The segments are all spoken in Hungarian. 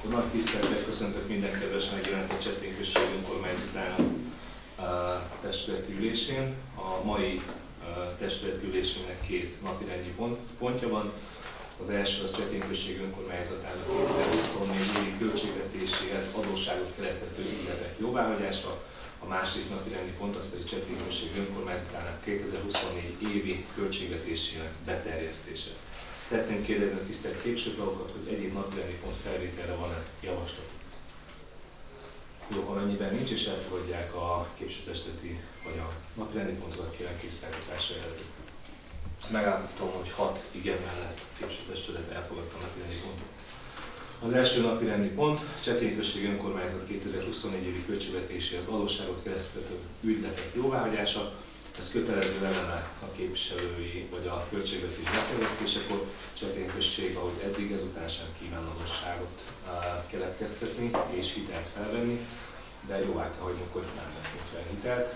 Akkor nagy tisztelettel köszöntök minden kedves megjelent a Csettén község önkormányzatának testületi ülésén. A mai testületi ülésének két napirendi pont, pontja van. Az első az Csetén község önkormányzatának 2024 évi költségvetéséhez adósságot keresztető ügyletek jóváhagyása, a második napi rendi pont az pedig Csetén község önkormányzatának 2024 évi költségvetésének beterjesztése. Szeretném kérdezni a tisztelt képviselőket, hogy egyéb napirendi pont felvételre van-e javaslat. Jó, amennyiben nincs és elfogadják a képviselőtesteti vagy a napirendi pontokat kérem készfeltartásra jelezni. Megállapítom, hogy hat igen mellett képviselőtestület elfogadta a napirendi pontot. Az első napi rendi pont, Csetén község önkormányzat 2024 évi költségvetéséhez valóságot keresztülő ügyletek jóváhagyása. Ez kötelező eleme a képviselői vagy a költségvetés beterjesztésekor. Csetén község, ahogy eddig ezután sem kíván adósságot keletkeztetni és hitelt felvenni, de jóvá kell hagynunk, hogy nem veszünk fel hitelt.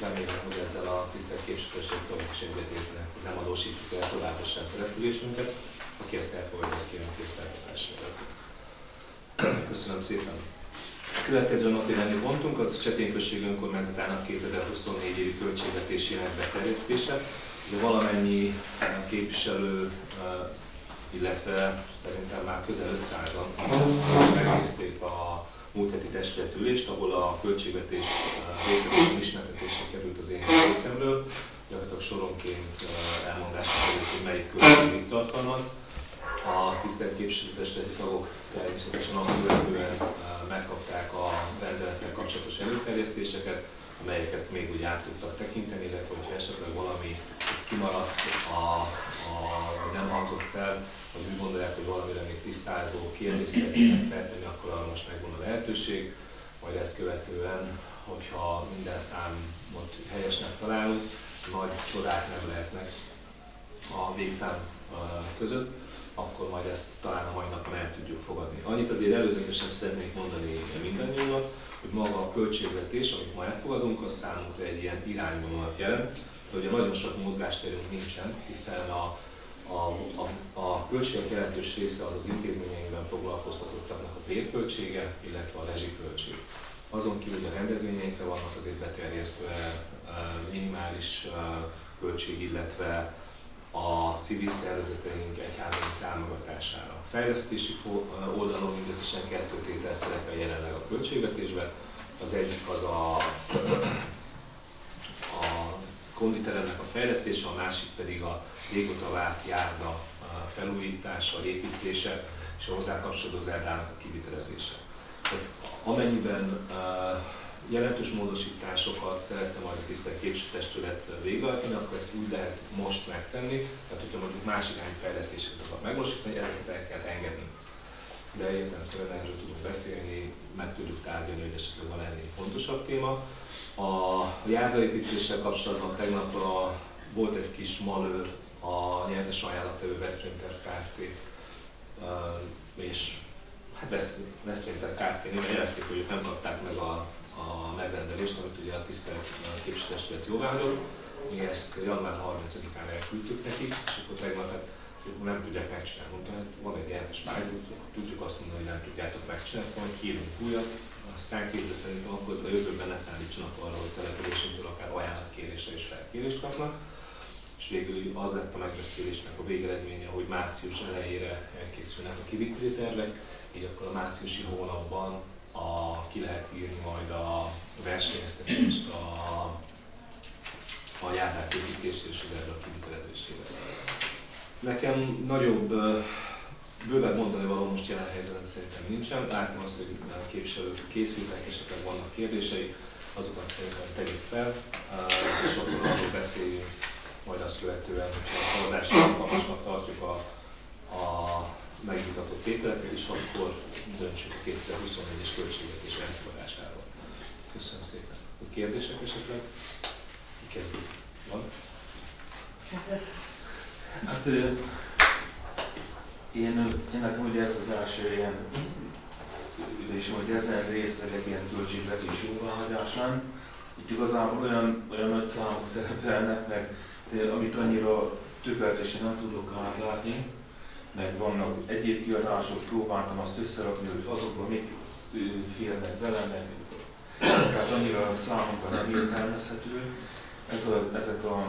remélem, hogy ezzel a tisztelt képviselőség tovább is egyetértenek, hogy nem adósítjuk el továbbra sem településünket. Aki ezt elfogadja, ezt kérem készfeltartásra. Köszönöm szépen. Következő napi rendi pontunk az a Csetén község önkormányzatának 2024 évi költségvetésének beterjesztése. De valamennyi eh, képviselő, eh, illetve szerintem már közel 500-an megnézték a múlt heti testületülést, ahol a költségvetés eh, részletesen ismertetése került az én részemről. Gyakorlatilag soronként elmondásra került, hogy melyik költség tartalmaz a tisztelt képviselőtestületi tagok természetesen azt követően megkapták a rendelettel kapcsolatos előterjesztéseket, amelyeket még úgy át tudtak tekinteni, illetve hogyha esetleg valami kimaradt, a, a, nem hangzott el, vagy úgy gondolják, hogy valamire még tisztázó kérdést szeretnének feltenni, akkor arra most megvan a lehetőség. Majd ezt követően, hogyha minden számot helyesnek találunk, nagy csodák nem lehetnek a végszám között akkor majd ezt talán a mai napon el tudjuk fogadni. Annyit azért előzetesen szeretnék mondani mindannyiunknak, hogy maga a költségvetés, amit ma elfogadunk, az számunkra egy ilyen irányvonalat jelent, de ugye nagyon sok mozgásterünk nincsen, hiszen a, a, a, a költségek jelentős része az az intézményeinkben foglalkoztatottaknak a bérköltsége, illetve a rezsiköltség. Azon kívül, hogy a rendezvényeinkre vannak azért beterjesztve minimális költség, illetve a civil szervezeteink egyházai támogatására. A fejlesztési oldalon mindösszesen kettő tétel szerepel jelenleg a költségvetésben. Az egyik az a, a konditeremnek a fejlesztése, a másik pedig a régóta várt járda felújítása, építése és a hozzá kapcsolódó zerdának a kivitelezése. Amennyiben uh, jelentős módosításokat szeretne majd a tisztelt képviselőtestület végrehajtani, akkor ezt úgy lehet most megtenni, tehát hogyha mondjuk más irányú fejlesztéseket akar megvalósítani, ezeket el kell engedni. De értelemszerűen erről tudunk beszélni, meg tudjuk tárgyalni, hogy esetleg van ennél fontosabb téma. A járdaépítéssel kapcsolatban tegnap a, volt egy kis malőr a nyertes ajánlattevő Westprinter Kft. és hát Westprinter Kft. jelezték, hogy nem kapták meg a a megrendelést, amit ugye a tisztelt képviselőtestület jóváhagyott. Mi ezt január 30-án elküldtük nekik, és akkor tegnap hát, nem tudják megcsinálni. Mondta, hát van egy gyártás pályázat, tudjuk azt mondani, hogy nem tudjátok megcsinálni, majd kérünk újat, aztán kézbe szerintem akkor a jövőben ne szállítsanak arra, hogy településünkből akár ajánlatkérésre és felkérést kapnak. És végül az lett a megbeszélésnek a végeredménye, hogy március elejére elkészülnek a kiviteli így akkor a márciusi hónapban a, ki lehet írni majd a versenyeztetést a, a járnák építésére és az erről kivitelezésére. Nekem nagyobb, bővebb mondani való most jelen helyzetben szerintem nincsen. Láttam azt, hogy a képviselők készültek, esetleg vannak kérdései, azokat szerintem tegyük fel, és akkor arról beszéljünk, majd azt követően, hogyha a szavazásra alkalmasnak tartjuk a, a megmutatott tételeket, és akkor döntsük a 2021-es költségvetés elfogadásáról. Köszönöm szépen. A kérdések esetleg? Ki kezdi? Van? Hát én, én nekem ugye ez az első ilyen ülés, hogy ezen részt vegyek ilyen költségvetés jóváhagyásán. Itt igazából olyan, olyan nagy számok szerepelnek, meg amit annyira tökéletesen nem tudok átlátni, meg vannak egyéb kiadások, próbáltam azt összerakni, hogy azokban még férnek vele, meg tehát annyira számunkra nem értelmezhető ez a, ezek a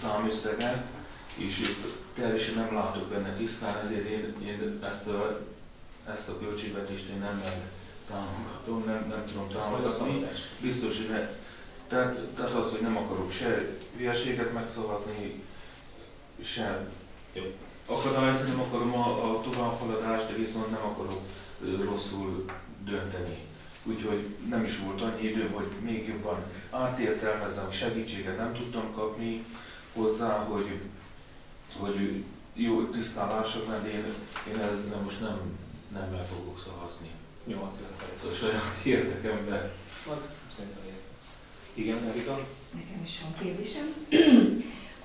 számösszegek, és itt teljesen nem látok benne tisztán, ezért én, én ezt, a, ezt a költségvetést én nem támogatom, nem, nem tudom támogatni. Biztos, hogy ne, tehát, tehát az, hogy nem akarok se hülyeséget megszavazni, se Jó. Akadályozni nem akarom a, a továbbhaladást, de viszont nem akarok rosszul dönteni. Úgyhogy nem is volt annyi időm, hogy még jobban átértelmezzem, segítséget nem tudtam kapni hozzá, hogy, hogy jó tisztán lássak, mert én, én ezzel most nem, nem el fogok szavazni. Jó, hát a saját érdekem, Szerintem igen, Erika? Nekem is van kérdésem.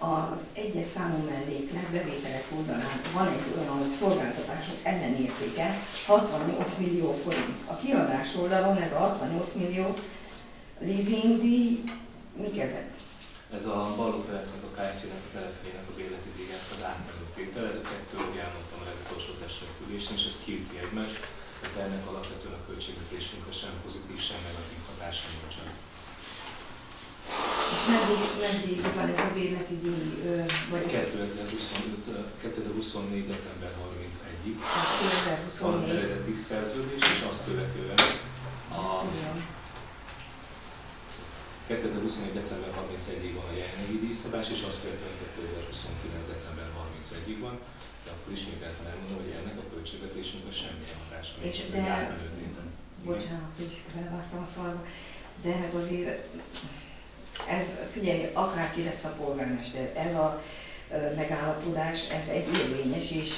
Az egyes számú melléklet bevételek oldalán van egy olyan, hogy szolgáltatások ellenértéke 68 millió forint. A kiadás oldalon ez a 68 millió leasingdíj, mik ezek? Ez a Balogh a Kft-nek a telepének a bérleti díját az átmenő tétel, ezeket tőle elmondtam a legutolsó testületülésen, és ez kiüti egymást, tehát ennek alapvetően a költségvetésünkre sem pozitív, sem negatív hatása nincsen. És meddig, meddig van ez a bérleti díj? Vagy 2025, 2024. december 31-ig. 2024. Van az eredeti szerződés, és azt követően a 2021. december 31-ig van a jelenlegi díjszabás, és azt követően 2029. december 31-ig van, de akkor ismételten elmondom, hogy ennek a költségvetésünkben semmilyen hatása nincs. És de, bocsánat, hogy belevágtam a szalba, de ez azért ez, figyelj, akárki lesz a polgármester, ez a megállapodás, ez egy érvényes, és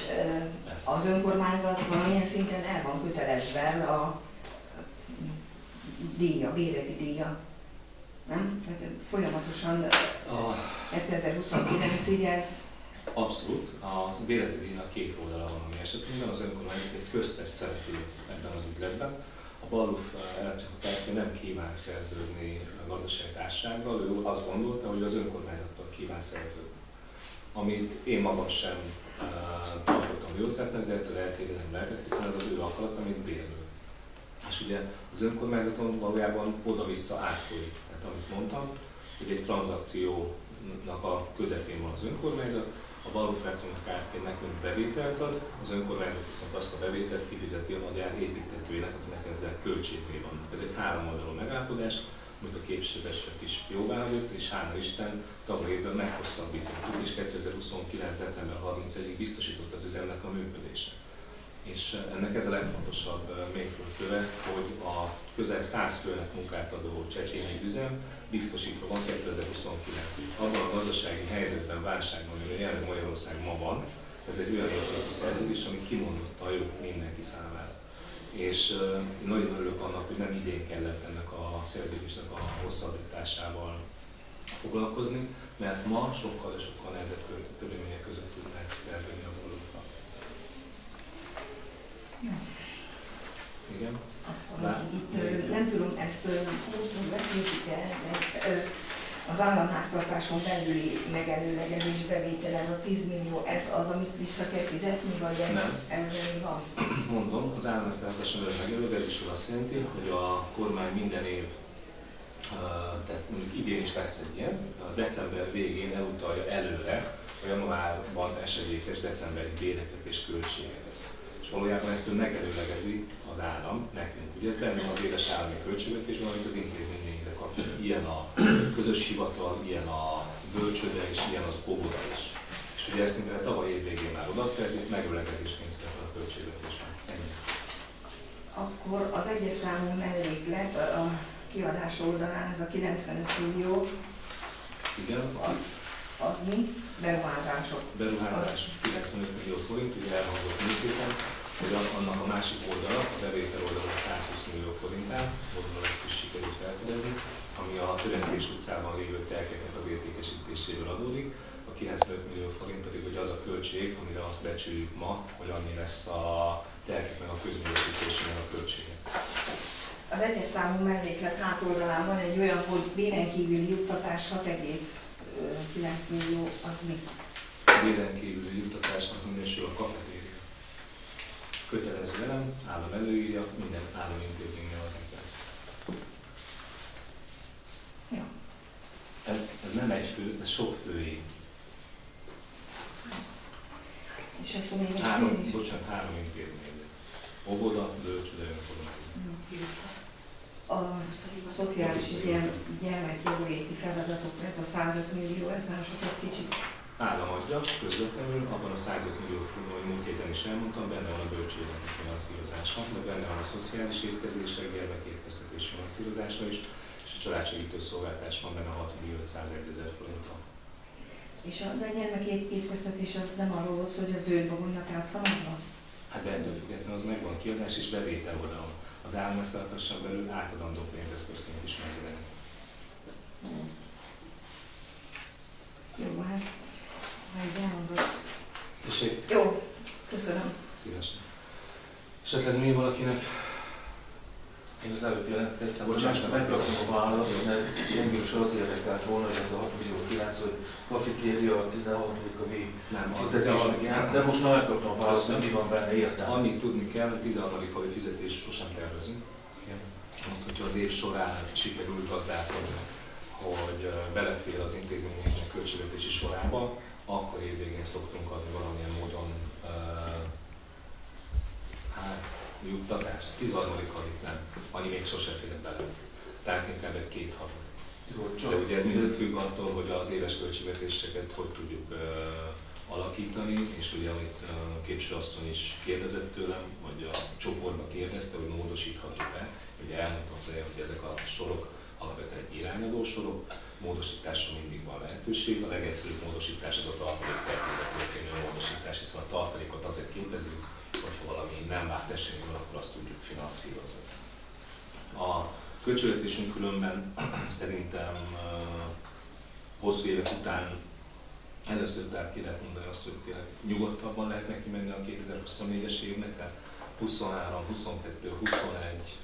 az önkormányzat valamilyen szinten el van kötelezve a díja, bérleti díja. Nem? Tehát folyamatosan a... 2029-ig ez Abszolút. A bérleti díjnak két oldala van, ami esetünkben az önkormányzat egy köztes szereplő ebben az ügyletben a Balluf Elektrikakártya nem kíván szerződni a gazdaságtársággal, ő azt gondolta, hogy az önkormányzattal kíván szerződni. Amit én magam sem uh, tartottam jó ötletnek, de ettől eltérni nem lehetett, hiszen ez az ő akarat, amit bérlő. És ugye az önkormányzaton valójában oda-vissza átfolyik. Tehát amit mondtam, hogy egy tranzakciónak a közepén van az önkormányzat, a Balufrátumok Kft. nekünk bevételt ad, az önkormányzat viszont azt a bevételt kifizeti a magyar építetőjének, akinek ezzel költségei vannak. Ez egy három oldalú megállapodás, amit a képviselőtestület is jóváhagyott, és hála Isten tavaly évben meghosszabbítottuk, és 2029. december 31-ig biztosított az üzemnek a működése. És ennek ez a legfontosabb mérföldköve, hogy a közel 100 főnek munkát adó csekély üzem biztosítva van 2029-ig. Abban a gazdasági helyzetben, válságban, amiről jelenleg Magyarország ma van, ez egy olyan értékű szerződés, ami kimondottan jó mindenki számára. És uh, nagyon örülök annak, hogy nem idén kellett ennek a szerződésnek a hosszabbításával foglalkozni, mert ma sokkal, sokkal nehezebb körülmények között tudnánk szerződni a Igen. Bár, itt nem tudom, ezt beszéltük-e, mert az államháztartáson belüli megelőlegezés bevétel, ez a 10 millió, ez az, amit vissza kell fizetni, vagy ez, nem. ezzel van? Mondom, az államháztartáson belüli megelőlegezés azt jelenti, hogy a kormány minden év tehát mondjuk idén is lesz egy ilyen, a december végén elutalja előre a januárban esedékes decemberi béreket és költségeket valójában ezt ő megelőlegezi az állam nekünk. Ugye ez benne az éves állami költségvetésben, amit az intézményeinkre kap. Ilyen a közös hivatal, ilyen a bölcsőde és ilyen az óvoda is. És ugye ezt mivel tavaly év végén már odaadta, ezért megelőlegezésként szerepel a költségvetésben. Ennyi. Akkor az egyes számú melléklet a kiadás oldalán, ez a 95 millió, Igen. Az, az mi? Beruházások. Beruházás, 95 millió forint, ugye elhangzott mindent hogy annak a másik oldala, a bevétel oldala 120 millió forintán, gondolom ezt is sikerült felfedezni, ami a Törekvés utcában lévő telkeknek az értékesítéséből adódik. A 95 millió forint pedig hogy az a költség, amire azt becsüljük ma, hogy annyi lesz a telkeknek a közművesítésének a költsége. Az egyes számú melléklet hátoldalán van egy olyan, hogy béren kívüli juttatás 6,9 millió, az mi? Véden kívüli juttatásnak minősül a kafetéria. Kötelező elem, állam előírja, minden állami intézménynél adni kell. Ja. Ez, ez nem egy fő, ez sok fői. És akkor még Három, bocsánat, három intézmény. Óvoda, bölcsőde, önkormányzat. A szociális ilyen gyermekjóléti feladatok, ez a 105 millió, ez nem sok egy kicsit. Állam adja közvetlenül, abban a 105 millió forintban, hogy múlt héten is elmondtam, benne van a bölcsődenek finanszírozása, meg benne van a szociális étkezések, gyermekétkeztetés finanszírozása is, és a családsegítő szolgáltás van benne 6 millió 501 ezer forintra. És a, de a gyermek ét- étkeztetés az nem arról volt hogy a zöld babonnak át van adva? Hát de ettől függetlenül az megvan kiadás és bevétel oldalon. Az állam ezt belül átadandó pénzeszközként is megjelenik. Jó, hát, így elmondod. És egy Jó, köszönöm. szívesen. Esetleg még valakinek Én az előbb jelentkeztem, Bocsáss meg. megraktam a választ, mert engem is az érdekelt volna, hogy ez a 6 millió 9, hogy kafikéria a 16. a V nem az fizetés alapján, de most már megkaptam a választ, hogy mi van benne, értem. Annyit tudni kell, hogy 16. havi fizetést sosem tervezünk. Igen. Azt, hogyha az év során sikerül gazdálkodni, hogy belefér az intézmények költségvetési sorába, akkor évvégén szoktunk adni valamilyen módon hát, juttatást. 13. havit nem, annyi még sose fér bele. Tehát inkább egy két havi. Jó, De csak ugye ez mindig függ attól, hogy az éves költségvetéseket hogy tudjuk uh, alakítani, és ugye amit uh, képső asszony is kérdezett tőlem, vagy a csoportba kérdezte, hogy módosíthatjuk-e. Ugye elmondtam az elején, hogy ezek a sorok alapvetően irányadó sorok, módosításra mindig van lehetőség. A legegyszerűbb módosítás az a tartalék történő módosítás, hiszen a tartalékot azért képezzük, hogyha valami nem várt esemény van, akkor azt tudjuk finanszírozni. A költségvetésünk különben szerintem hosszú évek után először tehát ki lehet mondani azt, hogy tényleg nyugodtabban lehet neki menni a 2024-es évnek, tehát 23, 22, 21,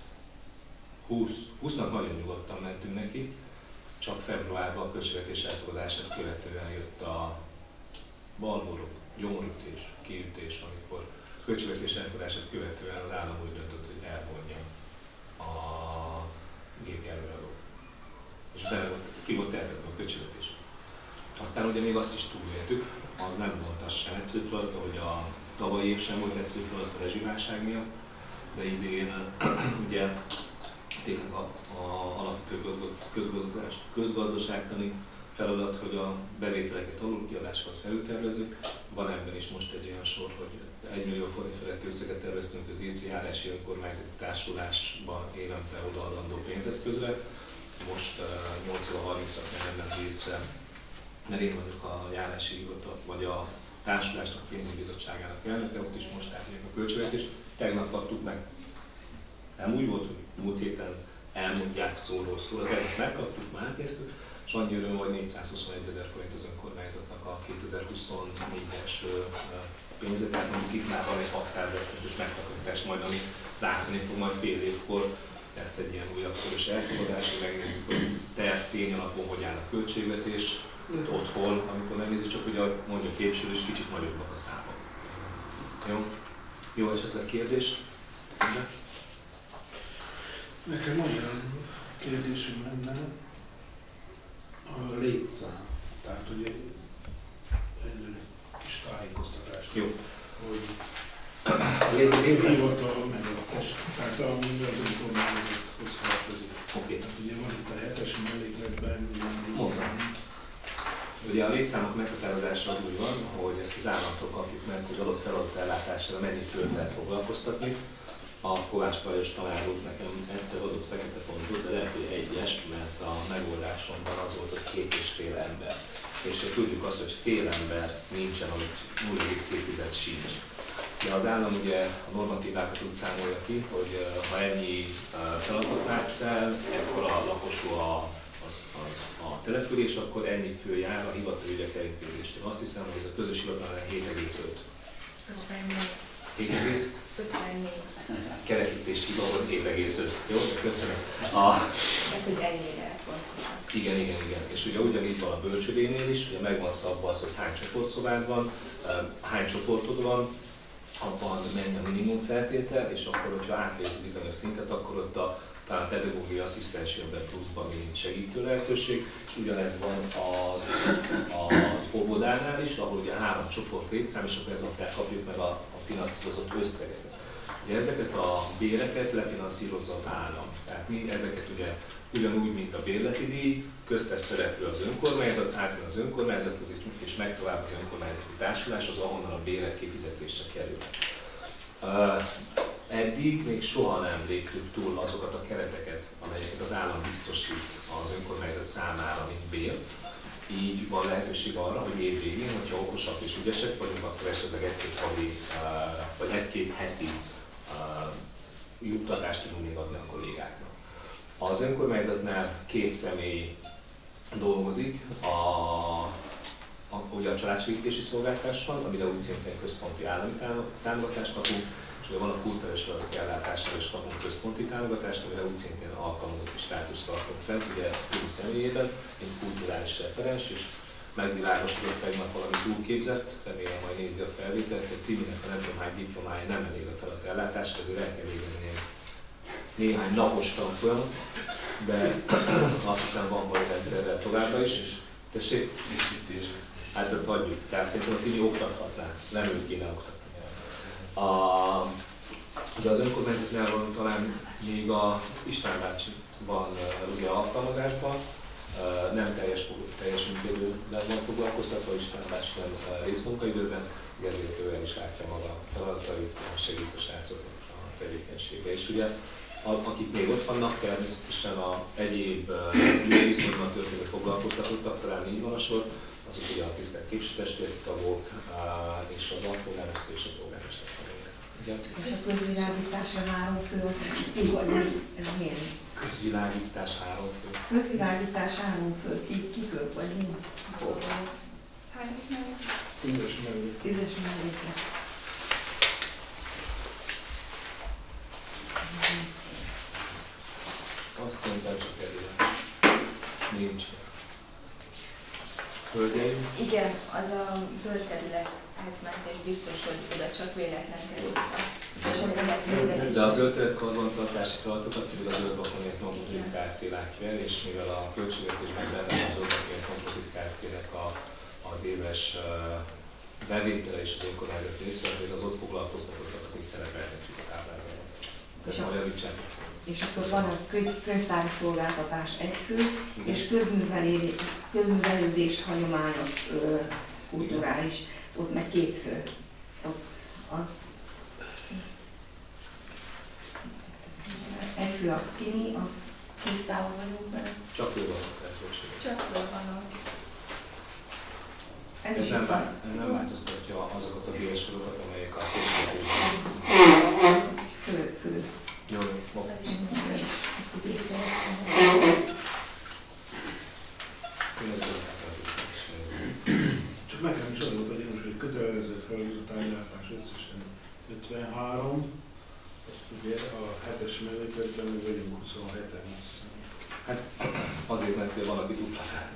20, 20-nak nagyon nyugodtan mentünk neki, csak februárban a költségvetés elfogadását követően jött a balborok, gyomorütés, kiütés, amikor a költségvetés elfogadását követően az állam úgy döntött, hogy elvonja a gépjárműadót. És bele volt, ki volt tervezve a költségvetés. Aztán ugye még azt is túléltük, az nem volt az sem egyszerű feladat, hogy a tavalyi év sem volt egyszerű feladat a rezsiválság miatt, de idén ugye tényleg a, a közgaz- közgazdaság, közgazdaságtani feladat, hogy a bevételeket alulkiadásokat felültervezünk. Van ebben is most egy olyan sor, hogy 1 millió forint felett összeget terveztünk az IC járási önkormányzati társulásban évente odaadandó pénzeszközre. Most uh, 8 óra 30-at mentem az IC-re, mert én vagyok a járási hivatal, vagy a társulásnak a pénzügyi bizottságának elnöke, ott is most átjönnek a költségvetést. Tegnap adtuk meg nem úgy volt, hogy múlt héten elmondják szóról szóra, de megkaptuk, már átnéztük, és annyi öröm, hogy 421 ezer forint az önkormányzatnak a 2024-es pénze, tehát mondjuk itt már van egy 600 ezer forintos megtakarítás majd, ami látszani fog majd fél évkor, lesz egy ilyen újabb körös elfogadás, hogy megnézzük, hogy terv tény alapon hogy áll a költségvetés, otthon, amikor megnézzük, csak hogy a mondjuk képviselő is kicsit nagyobbak a számok. Jó? Jó, esetleg kérdés? Inde? Nekem olyan kérdésem lenne a létszám. Tehát ugye egy kis tájékoztatást, Jó. hogy A hivatal meg a test, tehát ami az önkormányzathoz tartozik. Oké. Tehát ugye van itt a hetes mellékletben létszám. Ugye a létszámok meghatározása úgy van, hogy ezt az államtól kapjuk meg, hogy adott feladat ellátására mennyi főt lehet foglalkoztatni. A Kovács Pajos tanár nekem egyszer adott fekete pontot, de lehet, hogy egyes, mert a megoldásomban az volt, hogy két és fél ember. És tudjuk azt, hogy fél ember nincsen, amit 0,2 sincs. De az állam ugye a normatívákat úgy számolja ki, hogy ha ennyi feladatot látsz el, ekkor a lakosú a, az, az, a település, akkor ennyi fő jár a hivatali ügyek elintézésére. Azt hiszem, hogy ez a közös hivatalnál 7,5. 7,5 54. kerekítés hiba volt 7,5. Jó, köszönöm. A, Hát, hogy ennyire pontosan. Igen, igen, igen. És ugye ugyanígy van a bölcsödénél is, ugye megvan szabva az, hogy hány csoportszobád van, hány csoportod van, abban mennyi a minimum feltétel, és akkor, hogyha átlépsz bizonyos szintet, akkor ott a talán pedagógiai asszisztens be pluszban, mint segítő lehetőség, és ugyanez van az, az óvodánál is, ahol ugye három csoport létszám, és akkor ez kapjuk meg a, a finanszírozott összeget. Ugye ezeket a béreket lefinanszírozza az állam. Tehát mi ezeket ugye ugyanúgy, mint a bérleti díj, köztes szereplő az önkormányzat, átjön az önkormányzat, és meg tovább az önkormányzati társulás, az ahonnan a bérek kifizetésre kerül. Uh, eddig még soha nem léptük túl azokat a kereteket, amelyeket az állam biztosít az önkormányzat számára, mint bér. Így van lehetőség arra, hogy évvégén, hogyha okosak és ügyesek vagyunk, akkor esetleg egy-két havi, uh, vagy egy-két heti uh, juttatást tudunk még adni a kollégáknak. Az önkormányzatnál két személy dolgozik, a, a, ugye a családsegítési szolgáltással, amire úgy szintén központi állami támogatást kapunk, ugye van a kultúrás feladatok ellátására is kapunk központi támogatást, amire úgy szintén alkalmazotti státuszt tartunk fent, ugye Timi személyében, mint kulturális referens, és megvilágosodott tegnap valami túlképzett, remélem majd nézi a felvételt, hogy Timinek a nem tudom hány diplomája nem elég a feladat ellátásra, ezért el kell végezni néhány napos tanfolyam, de azt hiszem van majd rendszerrel továbbra is. Tessék? Építés. Hát ezt adjuk. Tehát szerintem a Tini oktathatná, nem őt kéne oktatni. A, ugye az önkormányzatnál van talán még a István bácsi van ugye alkalmazásban, nem teljes, teljes munkaidőben van foglalkoztatva, István bácsi nem részmunkaidőben, ezért ő el is látja maga feladatait, segít a srácok a tevékenysége. És ugye akik még ott vannak, természetesen a egyéb viszonyban történő foglalkoztatottak, talán így van a sor, azok ugye a tisztelt képviselőtestületi tagok és az alpolgármester és a polgármester személyek. És a közvilágításra három fő az ki vagy ez milyen? Közvilágítás három fő. Közvilágítás három fő, ki, kikök vagy mi? Tízes mellék. Tízes mellékre. Azt szerintem csak egyre. Nincs. Hölgyeim? Igen, az a zöld terület ez ment, és biztos, hogy oda csak véletlen került. De az zöld terület karbantartási feladatokat pedig a zöld lakomért Kompozit Kft. látja el, és mivel a költségvetésben benne van a zöld lakomért Kompozit Kft.-nek a, az éves bevétele és az önkormányzat része, azért az ott foglalkoztatottakat is szerepelhetjük a táblázatban. Ezt majd javítsák és akkor van a könyv, könyvtári szolgáltatás egy fő, és közművelődés hagyományos ö, kulturális, ott meg két fő. Ott az egy fő a tini, az tisztában vagyunk benne. Csak ő van Csak ő van ez, ez, nem, van. ez nem változtatja azokat a bírsorokat, amelyek a később Fő, fő. Jó, jó. Csak nekem is adott egy hogy kötelező felhúzott ellátás összesen 53, azt ugye a 7-es mellékletben mi vagyunk 27-en. Hát azért, mert van, aki dupla fel.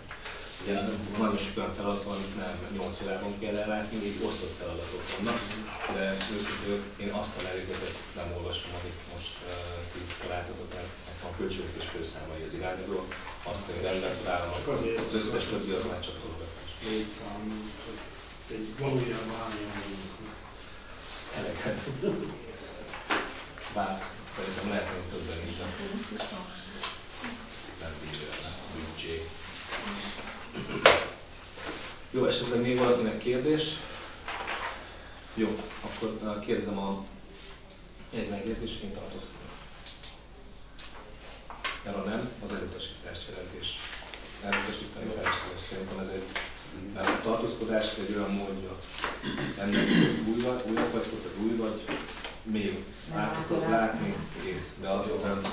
Ugye nagyon sok olyan feladat van, amit nem 8 órában kell ellátni, még osztott feladatok vannak, de őszintén én azt a mellékletet nem olvasom, amit most uh, találtatok, mert a költségvetés főszámai az irányadó, azt, hogy rendben találom, az összes többi az már csak dolgogatás. Létszám, egy valójában hányan. Eleget. Bár szerintem lehet hogy többen is, de nem bírja a büdzsé. Jó, esetleg még valakinek kérdés? Jó, akkor kérdezem a egy megjegyzésként tartozkodom. Erre nem, az elutasítást jelentés. Elutasítani felesleges. Szerintem ez egy mert a tartózkodás ez egy olyan módja ennek, hogy új vagy, új vagy, hogy új vagy, még láthatod látni, kész. De az,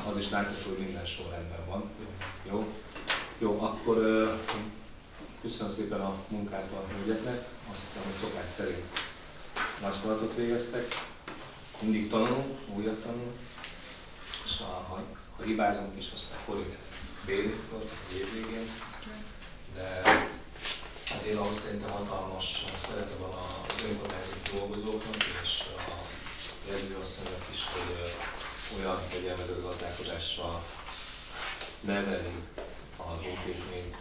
az is látható, hogy minden sorrendben van. Jó? Jó, akkor köszönöm szépen a munkát a hölgyeknek. Azt hiszem, hogy szokás szerint nagy feladatot végeztek. Mindig tanulunk, újat tanulunk, és ha, ha, ha hibázunk is, aztán korrigálunk. Béliktól, a évvégén, de azért ahhoz szerintem hatalmas szerepe van az önkormányzati dolgozóknak és a jegyzőasszonynak is, hogy olyan fegyelmező gazdálkodással neveli az intézményt,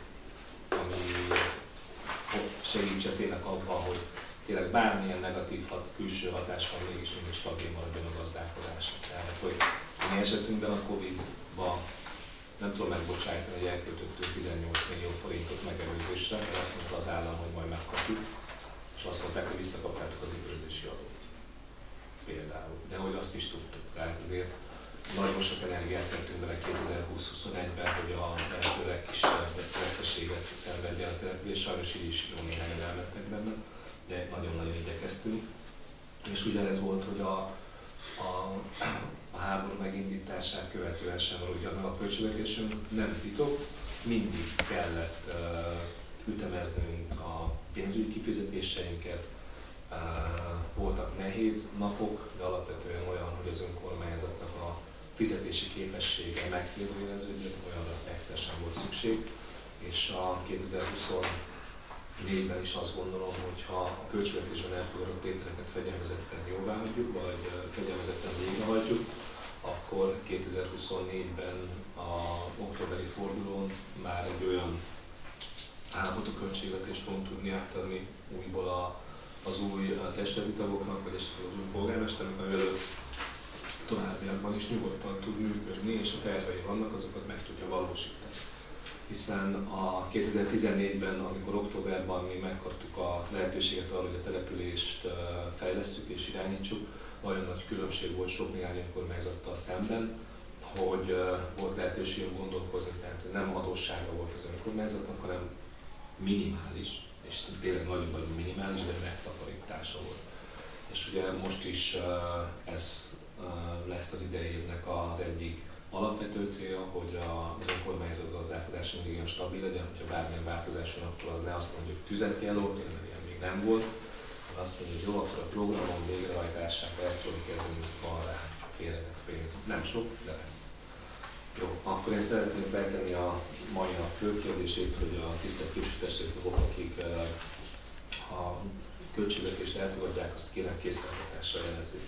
ami segítse tényleg abban, hogy tényleg bármilyen negatív hat, külső hatás van, mégis mindig stabil maradjon a gazdálkodás. Tehát, hogy mi esetünkben a Covid-ban nem tudom megbocsájtani, hogy elköltöttünk 18 millió forintot megelőzésre, mert azt mondta az állam, hogy majd megkapjuk, és azt mondták, hogy visszakapjátok az időzési adót. Például. De hogy azt is tudtuk. Tehát azért nagyon sok energiát tettünk bele 2020-21-ben, hogy a lehető legkisebb veszteséget szenvedje a település, sajnos így is jó néhányan elmentek benne, de nagyon-nagyon igyekeztünk. És ugyanez volt, hogy a, a, a háború megindítását követően sem ugyan a költségvetésünk nem titok, mindig kellett uh, ütemeznünk a pénzügyi kifizetéseinket, uh, voltak nehéz napok, de alapvetően olyan, hogy az önkormányzatnak a fizetési képessége megkérdőjeleződött, olyanra egyszer sem volt szükség, és a 2024-ben is azt gondolom, hogy ha a költségvetésben elfogadott tételeket fegyelmezetten jóvá hagyjuk, vagy fegyelmezetten végrehajtjuk, akkor 2024-ben a októberi fordulón már egy olyan állapotú költségvetést fogunk tudni átadni újból a, az új testületi tagoknak, vagy esetleg az új polgármesternek, amivel továbbiakban is nyugodtan tud működni, és a tervei vannak, azokat meg tudja valósítani. Hiszen a 2014-ben, amikor októberben mi megkaptuk a lehetőséget arra, hogy a települést fejlesztjük és irányítsuk, nagyon nagy különbség volt sok néhány önkormányzattal szemben, hogy volt lehetőség gondolkozni, tehát nem adóssága volt az önkormányzatnak, hanem minimális, és tényleg nagyon-nagyon minimális, de megtakarítása volt. És ugye most is ez lesz az idejének az egyik alapvető célja, hogy az önkormányzat gazdálkodás mindig ilyen stabil legyen, hogyha bármilyen változás van, akkor az ne azt mondjuk, tüzet kell oltani, mert ilyen még nem volt, hanem azt mondja, hogy jó, akkor a programon végrehajtására elektronik kezelünk, van rá félretett pénz. Nem sok, de lesz. Jó, akkor én szeretném feltenni a mai nap fő kérdését, hogy a tisztelt képviselőtestvéreknek, akik a költségvetést elfogadják, azt kérem készfeltartásra jelezzük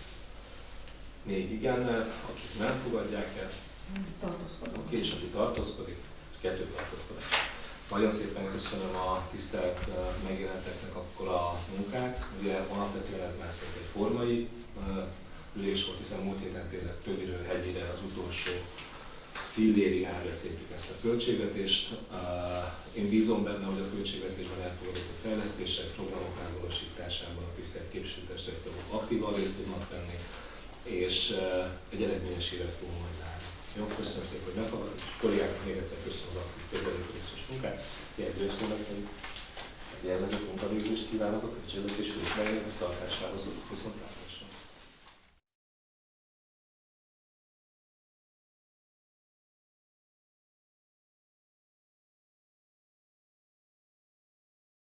négy igennel, akik nem fogadják el, Tartózkodok. Oké, és aki tartózkodik, kettő tartózkodik. Nagyon szépen köszönöm a tisztelt megjelenteknek akkor a munkát. Ugye alapvetően ez már szerint egy formai ülés volt, hiszen múlt héten tényleg többről hegyire az utolsó fillérig átbeszéltük ezt a költségvetést. Én bízom benne, hogy a költségvetésben elfogadott a fejlesztések, programok megvalósításában a tisztelt képviselőtestek aktívan részt tudnak venni és egy eredményes évet fogunk majd zárni. Jó, köszönöm szépen, hogy meghallgattak, és kollégáknak még egyszer köszönöm az aktív közelítős munkát, jegyzőszónak pedig egy élvezett munkavégzést kívánok a költségvetés és tartásához viszontlátásra.